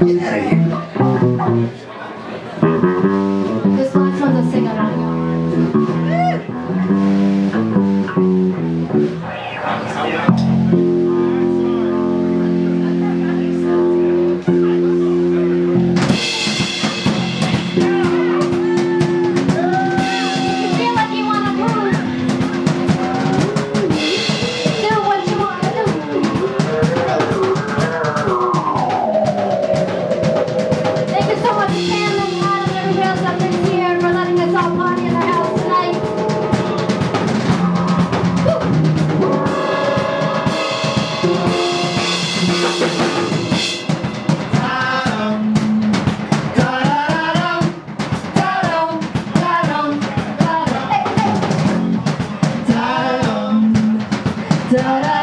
Thầy da, da.